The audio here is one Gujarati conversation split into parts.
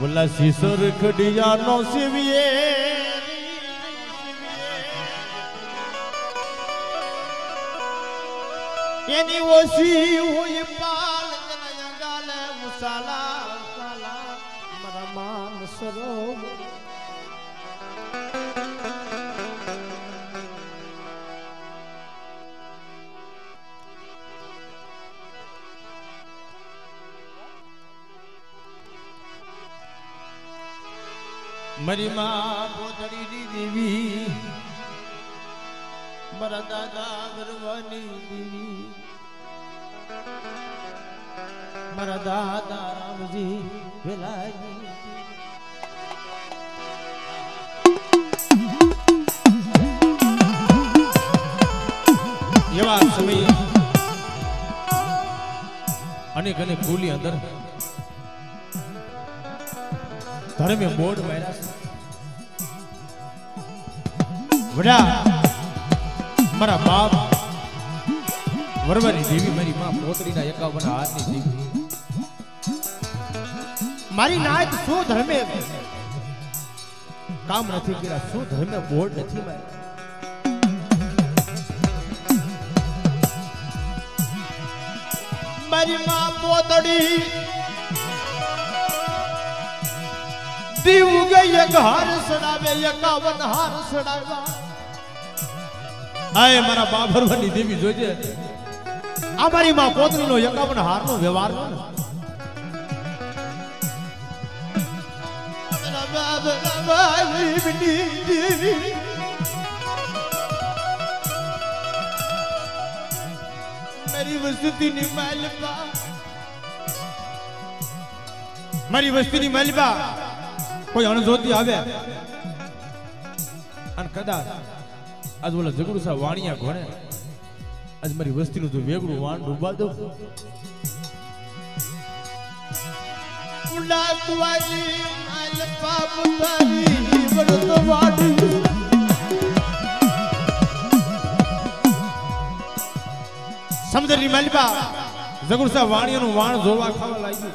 બોલા શિશોર ખડિયા નો સેવીએ. એની ઓછી હોય પાલ ગાલે મુસાલા મારા માન સરોવર મારી માં પોતડીની દેવી મારા દાદા ગરવાની દેવી. મારા દાદા રામજી વેલાજી એવા સમયે અનેક અનેક ભૂલી અંદર ધર્મે બોર્ડ માર્યા વડા, મારા બાપ, વરવાની દેવી મારી માં પોતરીના એકાવન હાથની દેવી મારી નાયક શું ધર્મે? કામ નથી કર્યા, શું ધર્મે? બોર્ડ નથી મારી મારી માં પોતડી દીવ ગઈ એક હાર સડાવે એકાવન હાર સડાવ્યા આય મારા બાભરવાની દેવી જોજે આ મારી માં કોતરીનો એકાવન હારનો વ્યવહાર નો ને મારી વસ્તુની માલપા મારી વસ્તીની માલપા કોઈ અણજોતી આવે? અને કદાચ આજ બોલા ઝઘડું સા વાણિયા ઘોણે. આજ મારી વસ્તીનું જો વેગડું વાણ ડૂબા દો ઉડા તુવાજી માલ પાપ તારી વડતો વાડી વાણિયાનું વાણ જોવા ખાવા લાગ્યું.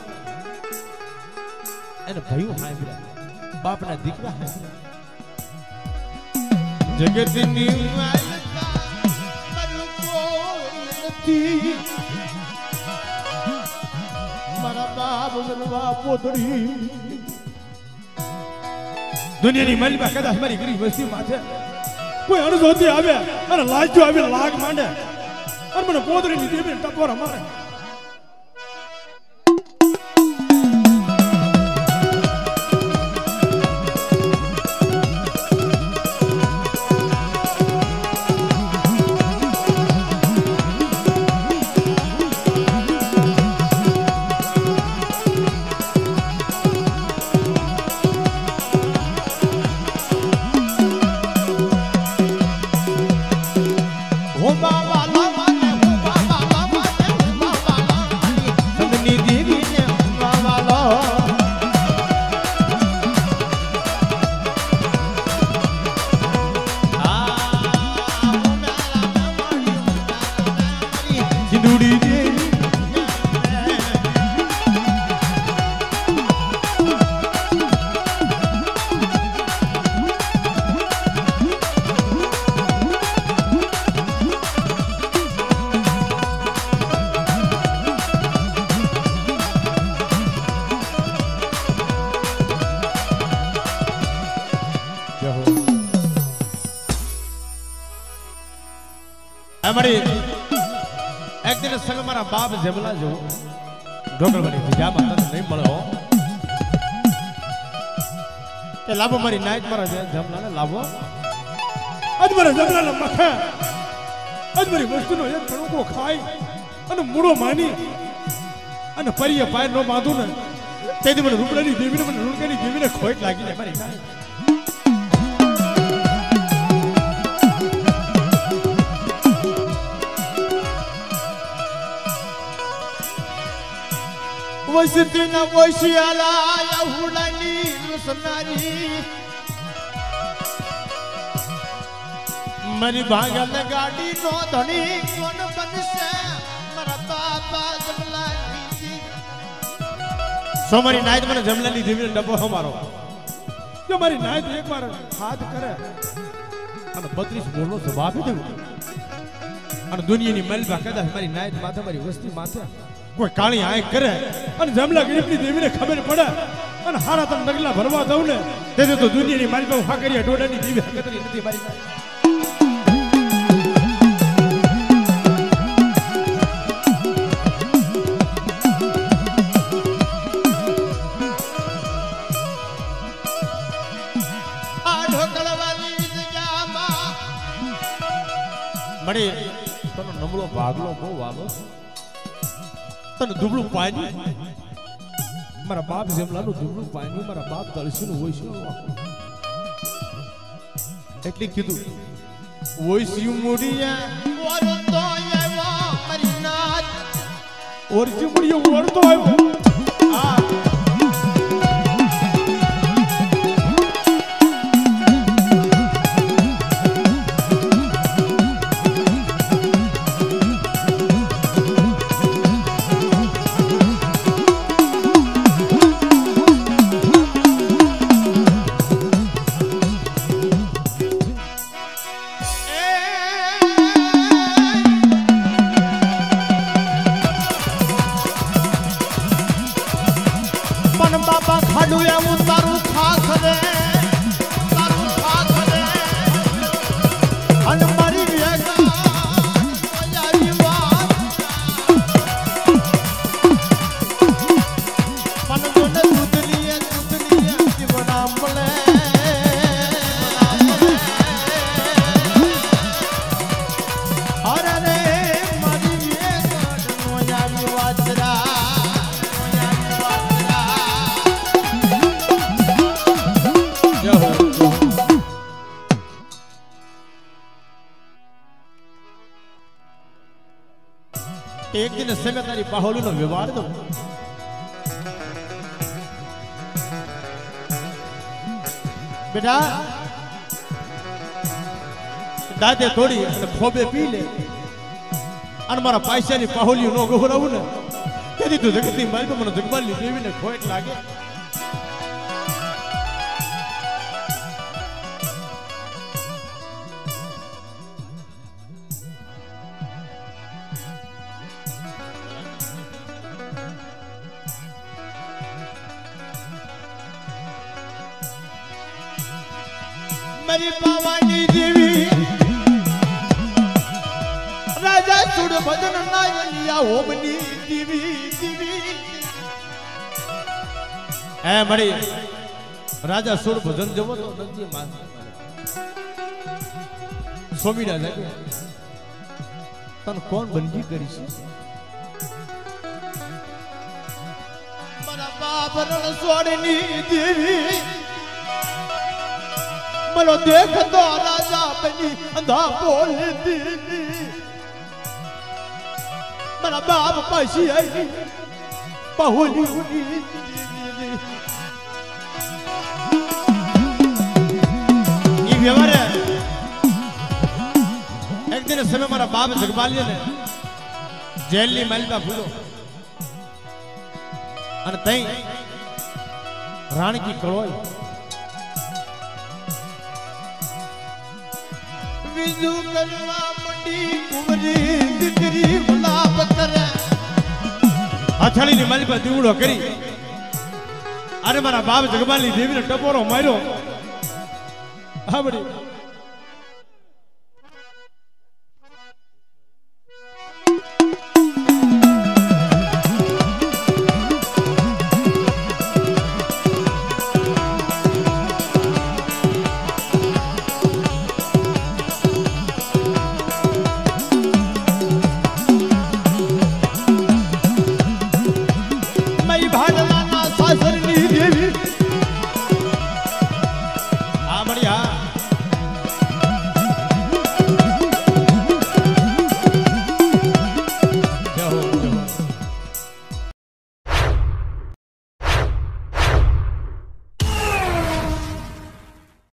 એને ભયું હાંભળ્યા. બાપના દીકરા. જગતની મારું બાપ બનવા પોતડી. દુનિયાની માલિકા કદાચ મારી ગરીબ વસ્તી માથે કોઈ અણજોતી આવે અને લાજો આવે લાગ માંડે. અને મને પોતરીની દેવીને ટકોરા મારે. અમારી એક દિવસ સંગ મારા બાપ જમલા જો બની બીજામાં તને નહીં મળે હો. કે લાભો મારી નાયક મારા જમલાને લાભો આજ મારા જમલાને મખે આજ મારી વસ્તુનો એક કણકો ખાય અને મૂળો માની અને પરિય પાય નો બાંધું ને. તેથી મને રૂપડાની દેવીને, મને રૂડકાની દેવીને ખોટ લાગી જાય મારી રસનારી મારી ભાગલ ગાડી નો ધણી કોણ બનશે? મારા બાપા જમલાની સોમારી નાયત મને જમલાની દેવીને ડબ્બો અમારો જો મારી નાઈટ એકવાર હાથ કરે અને બત્રીસ બોલનો જવાબ દેવું. અને દુનિયાની મલબા કદાચ મારી નાયત માથે, મારી વસ્તી માથે કોઈ કાળી આંખ કરે અને જમલા ગરીબની દેવીને ખબર પડે અને હારા તમે નગલા ભરવા દઉં ને તેથી તો દુનિયાની મારી પાસે હાકરિયા ડોડાની દેવી હકતરી નથી મારી મળી તને નમળો ભાગલો બહુ વાલો તને દુબળું પાણી. મારા બાપ જેમલાનું દુબળું પાણી મારા બાપ તળસીનું હોય છે. એટલે કીધું ઓઈસ્યું મુડિયા ઓરતો આવ્યો એવો મારી નાચ ઓરજી મોડિયો આવ્યો. એક દિન સમય તારી બાહોલીનો વ્યવહાર દઉં બેટા દાદે તોડી અને ખોબે પી લે અને મારા પૈસાની પાહોલી નો ગોરાવું ને તેથી તું જગતની મારી મને જગમાલની દેવીને ખોટ લાગે મારી પાવાની દેવી. રાજા સુડ ભજન નાયલિયા ઓમની દેવી દેવી. હે મળી, રાજા સુર ભજન જવો તો નથી માં સ્વામીના રાજા તને કોણ બંદી કરી છે? મારા બાપ રણ સોડની દેવી. મનો દેખતો રાજા બની અંધા બોલ દેવી મારા બાપ પાછી આવી પહોલી ઉડી ઈ વ્યવહાર એક દિન સમય મારા બાપ જગમાલીએ ને જેલની માલિકા ભૂલો. અને તઈ રાણકી કળોય બીજું કરવા હથેળીની માલિકા દીવડો કરી. અરે મારા બાપ જગમાલની દેવીને ટપોરો માર્યો. હા બડી